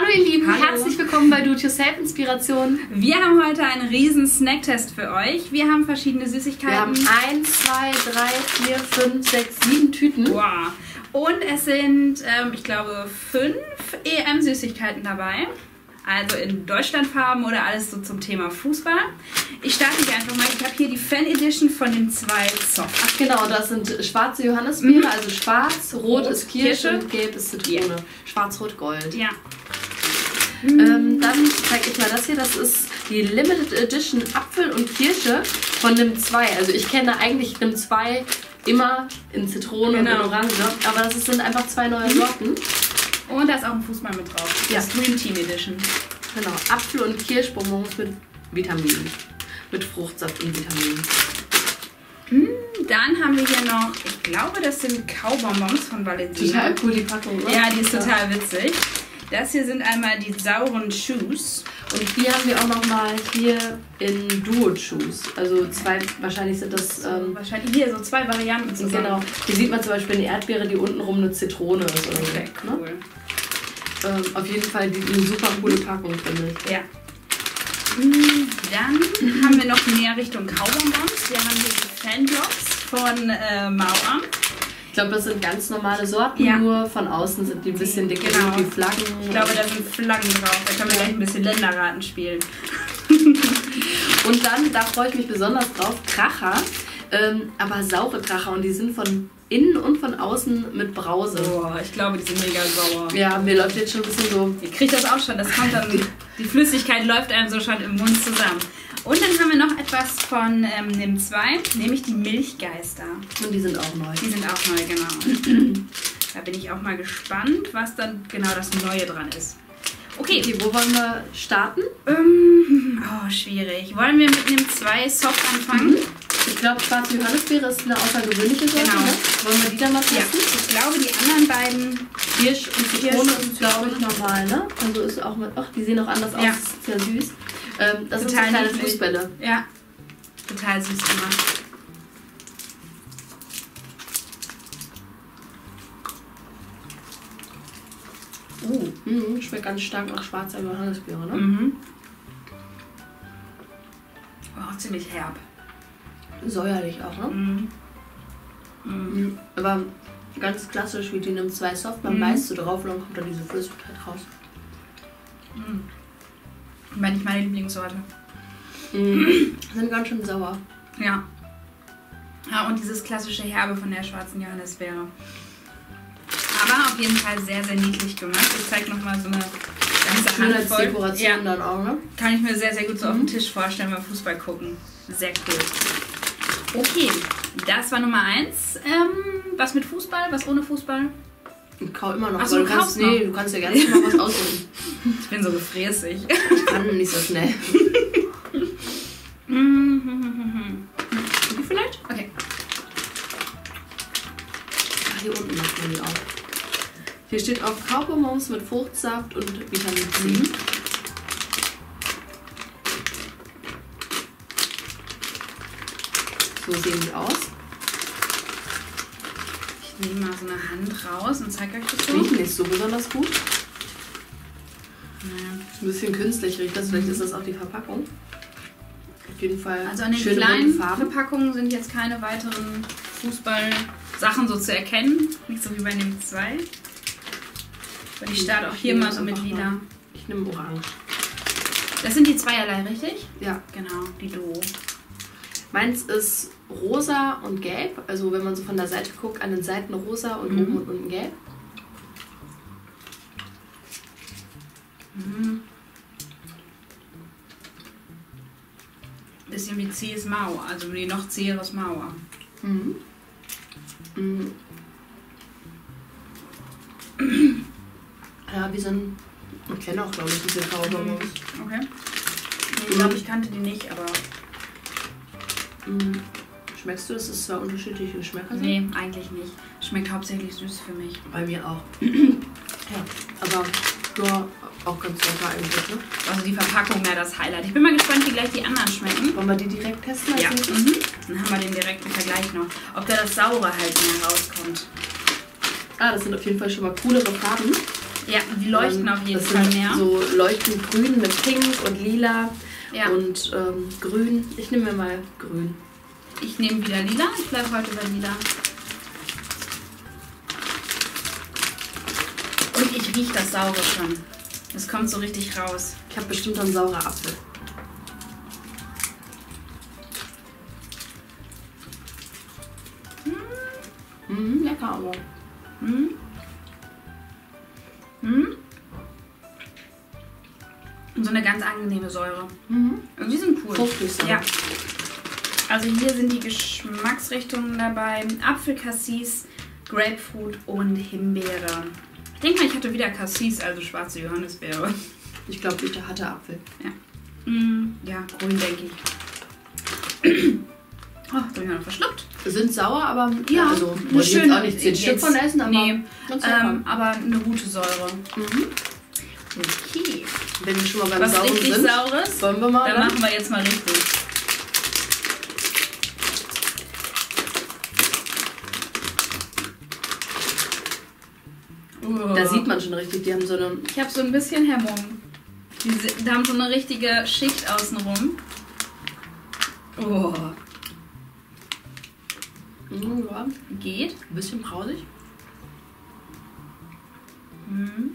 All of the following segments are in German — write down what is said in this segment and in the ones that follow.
Hallo ihr Lieben, Hallo. herzlich willkommen bei Do It Yourself Inspiration. Wir haben heute einen riesen Snacktest für euch. Wir haben verschiedene Wir Süßigkeiten. haben 1, 2, 3, 4, 5, 6, 7 Tüten. Wow. Und es sind, ähm, ich glaube, fünf EM-Süßigkeiten dabei. Also in Deutschlandfarben oder alles so zum Thema Fußball. Ich starte mich einfach mal. Ich habe hier die Fan Edition von den zwei Soft. Ach genau, das sind schwarze Johannisbeere, also schwarz, rot, Rot, ist Kirsche, Kirsche. und gelb ist Zitrone. Schwarz, rot, gold. Ja. Ähm, dann zeige ich mal das hier, das ist die Limited Edition Apfel und Kirsche von NIM 2. Also ich kenne eigentlich NIM 2 immer in Zitrone und Genau. in Orange, aber das sind einfach zwei neue Sorten. Und da ist auch ein Fußball mit drauf. Ja. Das Dream Team Edition. Genau, Apfel- und Kirschbonbons mit Vitaminen. Mit Fruchtsaft und Vitaminen. Dann haben wir hier noch, ich glaube, das sind Kaubonbons von Valentina. Total cool die Packung, ne? Ja, die ist total witzig. Das hier sind einmal die sauren Shoes. Und hier haben wir auch nochmal hier in Duo-Choose. Also zwei, wahrscheinlich sind das, ähm, Wahrscheinlich hier so zwei Varianten zusammen. genau. Hier sieht man zum Beispiel eine Erdbeere, die untenrum eine Zitrone ist oder Okay, so. Ne? cool. Ähm, auf jeden Fall die, eine super coole Packung, finde ich. Ja. Mm, Dann haben wir noch mehr Richtung Kaubonbons. Wir haben hier die Fanblocks von äh, Mauer. Ich glaube, das sind ganz normale Sorten, Ja. nur von außen sind die ein bisschen dicker, Genau. wie Flaggen. Ich glaube, da sind Flaggen drauf. Da können wir gleich ein bisschen Länderraten spielen. Und dann, da freue ich mich besonders drauf, Kracher, ähm, aber saure Kracher und die sind von innen und von außen mit Brause. Boah, ich glaube, die sind mega sauer. Ja, mir läuft jetzt schon ein bisschen so. Ihr kriegt das auch schon. Das kommt dann, die Flüssigkeit läuft einem so schon im Mund zusammen. Und dann haben wir noch etwas von ähm, NIM 2, nämlich die Milchgeister. Und die sind auch neu. Die sind auch neu, genau. da bin ich auch mal gespannt, was dann genau das Neue dran ist. Okay, Okay, wo wollen wir starten? ähm, oh, schwierig. Wollen wir mit NIM 2 Soft anfangen? Ich glaube, schwarze Johannisbeere ist eine außergewöhnliche Sorte. Genau. Ne? Wollen wir die dann mal Ja, testen? ich glaube, die anderen beiden. Kirsch und Zitrone ist, glaube ich, normal, ne? Also ist auch mit. Ach, die sehen auch anders aus. Ja. Das ist sehr süß. Ähm, das sind so Total kleine niedlich. Fußbälle. Ja, total süß gemacht. Uh, mhm, schmeckt ganz stark nach schwarzer Johannisbeere, ne? Mhm. War auch ziemlich herb. Säuerlich auch, ne? Mhm. Mhm. Mhm. Aber ganz klassisch wie die nimmt zwei Soft, man Mhm. beißt so drauf und dann kommt da diese Flüssigkeit raus. Mhm. War nicht meine Lieblingssorte. Mhm. Sind ganz schön sauer. Ja. Ja, und dieses klassische Herbe von der schwarzen Johannisbeere. Aber auf jeden Fall sehr, sehr niedlich gemacht. Ich zeige nochmal so eine ganze Handvoll. Dekoration Ja, dann auch, ne? kann ich mir sehr, sehr gut so auf Mhm. dem Tisch vorstellen beim Fußball gucken. Sehr cool. Okay, das war Nummer eins. Ähm, was mit Fußball, was ohne Fußball? Ich kau immer noch. Ach so, aber du du kannst, noch. nee, du kannst ja gerne mal was aussuchen. Ich bin so gefräßig. Ich kann nicht so schnell. Mhm. Vielleicht? okay. Ach, hier unten macht man die auf. Hier steht auf Kaubonbons mit Fruchtsaft und Vitamin C. Mhm. So sehen die aus. Ich nehme mal so eine Hand raus und zeige euch das so. Riechen nicht so besonders gut. Ja. Ist ein bisschen künstlich riecht das. Vielleicht ist das auch die Verpackung. Auf jeden Fall Also an den kleinen. Verpackungen sind jetzt keine weiteren Fußballsachen so zu erkennen. Nicht so wie bei dem 2. Aber ich starte auch hier mal so mit lila. mal. Ich nehme orange. Das sind die zweierlei, richtig? Ja. Genau, die Duo. Meins ist rosa und gelb. Also wenn man so von der Seite guckt, an den Seiten rosa und Mhm. oben und unten gelb. Mhm. Bisschen wie zähes Mauer, also wie noch zäheres Mauer. Mhm. Mhm. Ja, wie so ein. Ich kenne auch, glaube ich, diese Kaubonbons. Okay. Ich glaube, ich kannte die nicht, aber Mhm. Schmeckst du, dass es zwei unterschiedliche Geschmäcker sind? nee, eigentlich nicht. Schmeckt hauptsächlich süß für mich. Bei mir auch. ja, aber ja, auch ganz lecker eigentlich, ne? Also die Verpackung wäre das Highlight. Ich bin mal gespannt, wie gleich die anderen schmecken. Wollen wir die direkt testen? Ja. Mhm. Dann haben wir den direkten Vergleich noch. Ob da das Saure halt mehr rauskommt. Ah, das sind auf jeden Fall schon mal coolere Farben. Ja, die leuchten Ähm, auf jeden Fall mehr. So leuchtend grün mit pink und lila ja. und ähm, grün. Ich nehme mir mal grün. Ich nehme wieder lila. Ich bleibe heute bei lila. Und ich rieche das Saure schon. Das kommt so richtig raus. Ich habe bestimmt einen saurer Apfel. Mhm, lecker aber. Hm? Angenehme Säure. Mhm. Und die sind cool. Fruchtig. Ja. Also hier sind die Geschmacksrichtungen dabei. Apfel, Cassis, Grapefruit und Himbeere. Ich denke mal, ich hatte wieder Cassis, also schwarze Johannisbeere. Ich glaube, ich hatte Apfel. Mm, ja, grün, denke ich. Oh, das habe ich noch verschluckt. Sind sauer, aber Ja, also eine wollte ich jetzt schöne- auch nicht zehn jetzt- Stück von essen, aber nee. Ähm, aber eine gute Säure. mhm. Okay. Wenn wir schon mal beim Was Sauren richtig sind, Saures? wollen wir mal Dann dann? machen wir jetzt mal richtig. Da sieht man schon richtig, die haben so eine Ich habe so ein bisschen Hemmung. Die da haben so eine richtige Schicht außenrum. Oh, Mhm, ja, ein geht. bisschen brausig. Mhm.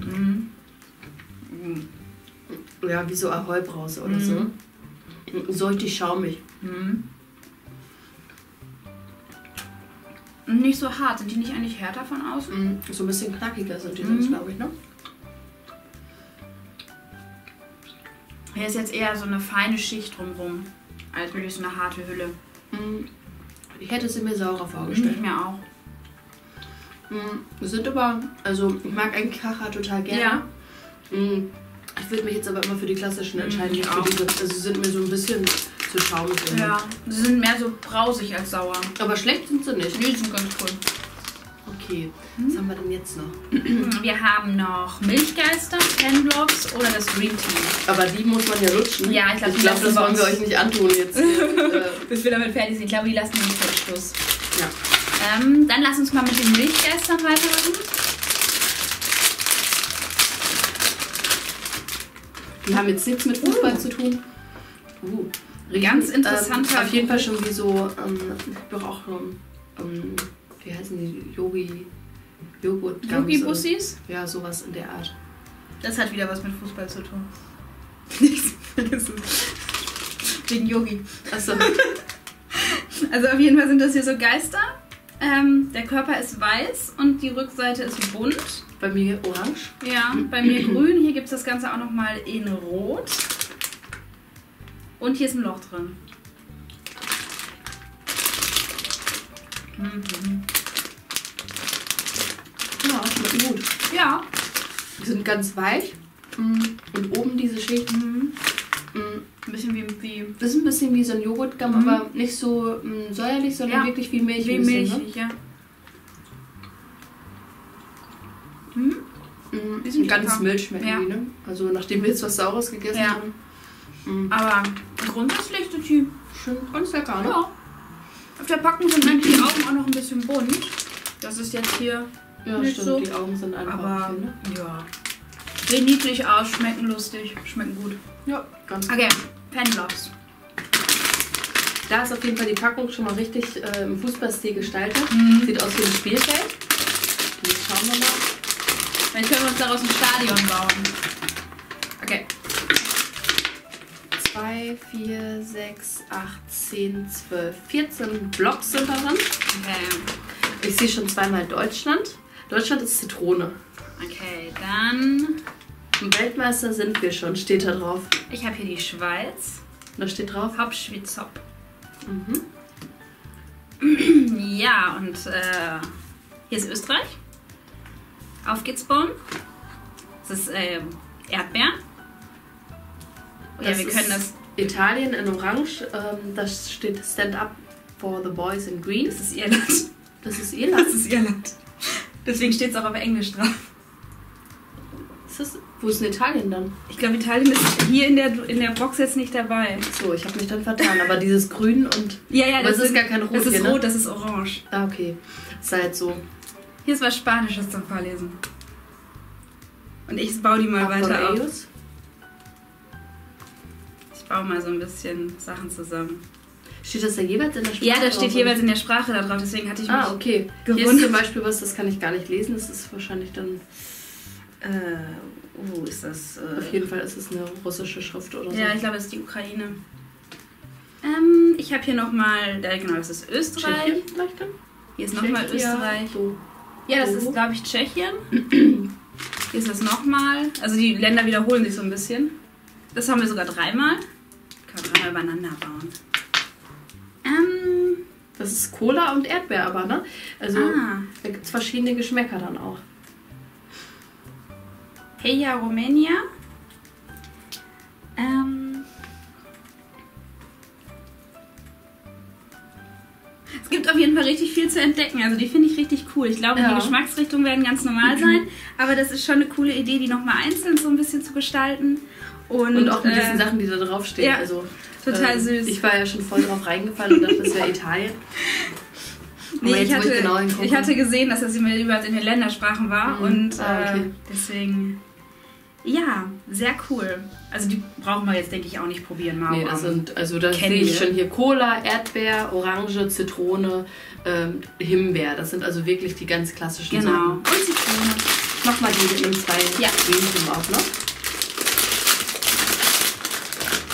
Mhm. Ja, wie so Ahoi-Brause oder Mhm. so. So richtig schaumig. Mhm. Und nicht so hart. Sind die nicht eigentlich härter von außen? Mhm. So ein bisschen knackiger sind die Mhm. sonst, glaube ich, ne? Hier ist jetzt eher so eine feine Schicht drumrum, als wirklich so eine harte Hülle. Mhm. Ich hätte sie mir saurer Ich vorgestellt. mir auch. Mhm. Wir sind aber, also ich mag eigentlich Kacha total gerne. Ja. Mhm. Ich würde mich jetzt aber immer für die klassischen entscheiden. ich nicht für diese, also sie sind mir so ein bisschen zu schaumig. Ja, sie sind mehr so brausig als sauer. Aber schlecht sind sie nicht. Die sind ganz cool. Okay, was haben wir denn jetzt noch? Wir haben noch Milchgeister, Penblocks oder das Green Tea. Aber die muss man ja lutschen. Ja, ich glaub, die glaub, das wollen wir euch nicht antun jetzt. äh, Bis wir damit fertig sind. Ich glaube, die lassen wir vor Schluss. ja. Ähm, dann lass uns mal mit den Milchgeistern weitermachen. Die haben jetzt nichts mit Fußball zu tun. Uh. Ganz Ähm, interessanter auf jeden Fall schon wie so, ähm, ich habe auch, ähm, ähm, wie heißen die, Yogi, Joghurt. Yogi-Bussis. Ja, sowas in der Art. Das hat wieder was mit Fußball zu tun. Nichts. vergessen. Wegen Yogi. Achso, Also auf jeden Fall sind das hier so Geister. Ähm, der Körper ist weiß und die Rückseite ist bunt. Bei mir orange. Ja, bei mir grün. Hier gibt es das Ganze auch nochmal in rot. Und hier ist ein Loch drin. Mhm. Ja, schmecken gut. Ja. Die sind ganz weich. Mm, Und oben diese Schicht. Mhm. mm, Ein bisschen wie, wie, Das ist ein bisschen wie so ein Joghurtgamm, Mhm. aber nicht so mm, säuerlich, sondern Ja. wirklich wie Milch. wie bisschen, milchig, ja. Mhm. Ne? Mm, Die sind Ganz lecker. mild schmecken Ja. die, ne? Also nachdem wir jetzt was Saures gegessen Ja. haben. Mm, Aber grundsätzlich sind die Schön, ganz lecker, ne? Ja. Auf der Packung sind eigentlich die Augen auch noch ein bisschen bunt. Das ist jetzt hier. Ja, Nicht stimmt. so. Die Augen sind einfach Aber schön, ne? ja. Sehen niedlich aus, schmecken lustig, schmecken gut. Ja, ganz Okay, Penblocks. Da ist auf jeden Fall die Packung schon mal richtig äh, im Fußballstil gestaltet. Mhm. Sieht aus wie ein Spielfeld. Jetzt schauen wir mal. Vielleicht können wir uns daraus ein Stadion bauen. Okay. 2, 4, 6, 8, 10, 12, 14 Blocks sind da drin. Okay. Ich sehe schon zweimal Deutschland. Deutschland ist Zitrone. Okay, dann. Weltmeister sind wir schon, steht da drauf. Ich habe hier die Schweiz. Da steht drauf. Hauptschwitzhop. Mhm. Ja, und äh, hier ist Österreich. Auf geht's, Baum. Das ist äh, Erdbeer. Oh ja, Das wir können das. Italien in Orange. Ähm, da steht Stand Up for the Boys in Green. Das ist Irland. Das ist Irland. Das ist Irland. Deswegen steht es auch auf Englisch drauf. Ist das, wo ist denn Italien dann? Ich glaube, Italien ist hier in der, in der Box jetzt nicht dabei. So, ich habe mich dann vertan. Aber dieses Grün und. Ja, ja, es ist gar kein Rot Das ist hier, ne? rot, das ist orange. Ah, okay. Ist halt so. Hier ist was Spanisches zum Vorlesen. Und ich baue die mal weiter auf. Aporeus. Ich baue mal so ein bisschen Sachen zusammen. Steht das da jeweils in der Sprache? Ja, das steht jeweils in der Sprache da drauf, deswegen hatte ich mich Ah, okay. Hier ist gewundert. zum Beispiel was, das kann ich gar nicht lesen. Das ist wahrscheinlich dann. Äh, wo ist das? Äh, Auf jeden Fall ist es eine russische Schrift oder so. ja, ich glaube, das ist die Ukraine. Ähm, ich habe hier nochmal, genau, das ist Österreich. Tschechien vielleicht dann? Hier ist nochmal Österreich. So. Ja, das ist, glaube ich, Tschechien. Hier ist das nochmal. Also die Länder wiederholen sich so ein bisschen. Das haben wir sogar dreimal. Kann man dreimal übereinander bauen. Ähm, Das ist Cola und Erdbeer aber, ne? Also ah, da gibt es verschiedene Geschmäcker dann auch. Heya Romania. Richtig viel zu entdecken. Also die finde ich richtig cool. Ich glaube, Ja. die Geschmacksrichtungen werden ganz normal sein. Aber das ist schon eine coole Idee, die nochmal einzeln so ein bisschen zu gestalten. Und, Und, auch mit äh, diesen Sachen, die da draufstehen. ja, also, total ähm, süß. Ich war ja schon voll drauf reingefallen und dachte, das wäre Italien. Nee, ich, hatte, ich genau ich hatte gesehen, dass das immer jeweils in den Ländersprachen war Mhm. und Ah, okay. äh, deswegen, ja, sehr cool. Also die brauchen wir jetzt, denke ich, auch nicht probieren, Mauer. Nee, das sind, also da sehe ich schon hier Cola, Erdbeer, Orange, Zitrone, ähm, Himbeer. Das sind also wirklich die ganz klassischen genau. Sachen. Und Zitrone. Ich mach mal die mit einem zwei Ja. Grünchen auf, ne?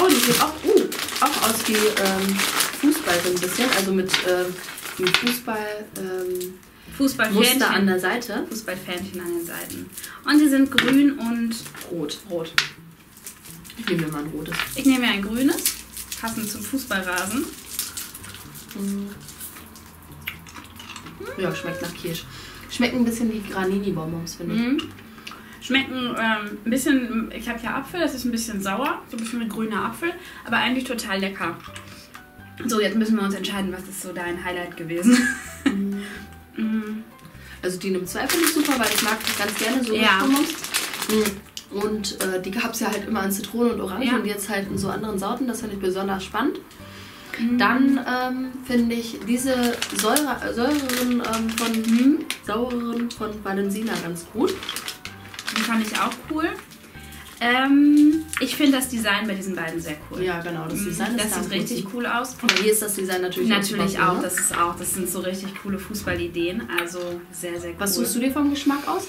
Oh, die sieht auch, uh, auch aus wie ähm, Fußball so ein bisschen. Also mit ähm, dem Fußball ähm, Fußballfähnchen. Muster an der Seite. Fußballfähnchen an den Seiten. Und sie sind grün und Rot. rot. Ich nehme mir mal ein rotes. Ich nehme mir ein grünes, passend zum Fußballrasen. Mhm. Ja, schmeckt nach Kirsch. Schmecken ein bisschen wie Granini-Bonbons, finde ich. Mhm. Schmecken ähm, ein bisschen, ich habe hier Apfel, das ist ein bisschen sauer, so ein bisschen wie grüner Apfel, aber eigentlich total lecker. So, jetzt müssen wir uns entscheiden, was ist so dein Highlight gewesen. Mhm. Also die Nimm 2 finde ich super, weil ich mag ganz gerne so Ja. Mhm. Und äh, die gab es ja halt immer in Zitrone und Orange Ja. und jetzt halt in so anderen Sorten. Das finde ich besonders spannend. Mhm. Dann ähm, finde ich diese Säure, äh, Säurerin ähm, von hm, Saurerin von Valensina ganz gut. Die fand ich auch cool. Ähm, ich finde das Design bei diesen beiden sehr cool. Ja, genau. Das Mhm. Design ist das da sieht richtig cool aus. Aber hier ist das Design natürlich, Natürlich auch, cool, ne? das ist auch, das sind so richtig coole Fußballideen. Also sehr, sehr cool. Was suchst du dir vom Geschmack aus?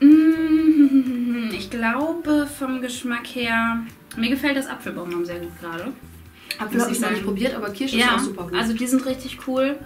Mm, Ich glaube vom Geschmack her, mir gefällt das Apfelbonbon sehr gut gerade. Apfel habe ich noch nicht probiert, aber Kirsche ist Ja, auch super gut. also die sind richtig cool.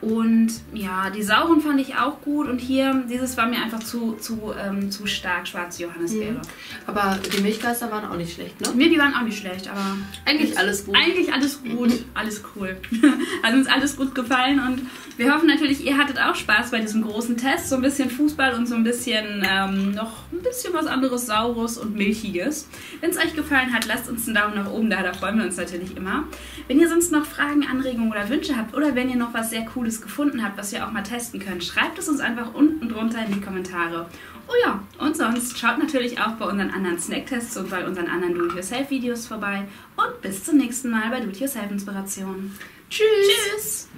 Und ja, die sauren fand ich auch gut. Und hier, dieses war mir einfach zu, zu, ähm, zu stark, schwarze Johannisbeere. Mhm. aber die Milchgeister waren auch nicht schlecht, ne? Mir, die waren auch nicht schlecht, aber Eigentlich alles gut. eigentlich alles gut, alles cool. Hat uns alles gut gefallen und wir hoffen natürlich, ihr hattet auch Spaß bei diesem großen Test. So ein bisschen Fußball und so ein bisschen ähm, noch ein bisschen was anderes Saures und Milchiges. Wenn es euch gefallen hat, lasst uns einen Daumen nach oben da, da freuen wir uns natürlich immer. Wenn ihr sonst noch Fragen, Anregungen oder Wünsche habt oder wenn ihr noch was sehr Cooles gefunden habt, was wir auch mal testen können, schreibt es uns einfach unten drunter in die Kommentare. Oh ja, und sonst schaut natürlich auch bei unseren anderen Snacktests und bei unseren anderen Do-It-Yourself-Videos vorbei. Und bis zum nächsten Mal bei Do-It-Yourself-Inspiration. Tschüss. Tschüss!